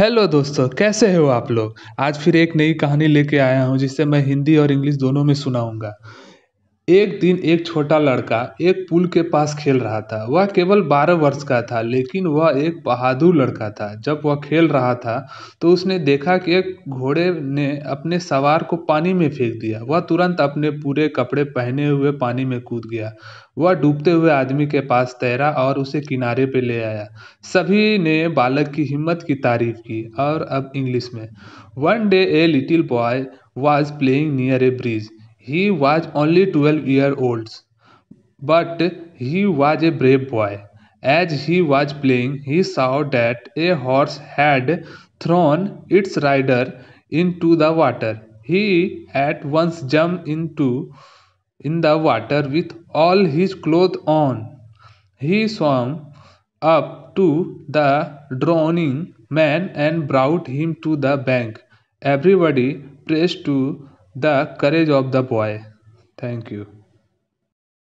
Hello दोस्तों, कैसे हो आप लोग? आज फिर एक नई कहानी लेके आया हूँ, जिसे मैं हिंदी और इंग्लिश दोनों में सुनाऊँगा। एक दिन एक छोटा लड़का एक पुल के पास खेल रहा था। वह केवल बारह वर्ष का था, लेकिन वह एक बहादुर लड़का था। जब वह खेल रहा था तो उसने देखा कि एक घोड़े ने अपने सवार को पानी में फेंक दिया। वह तुरंत अपने पूरे कपड़े पहने हुए पानी में कूद गया। वह डूबते हुए आदमी के पास तैरा और उसे किनारे पे ले आया। सभी ने बालक की हिम्मत की तारीफ़ की और अब इंग्लिश में one day a little boy was playing near a bridge He was only 12 years old, but he was a brave boy. As he was playing, he saw that a horse had thrown its rider into the water. He at once jumped into in the water with all his clothes on. He swam up to the drowning man and brought him to the bank. Everybody praised to the courage of the boy. Thank you.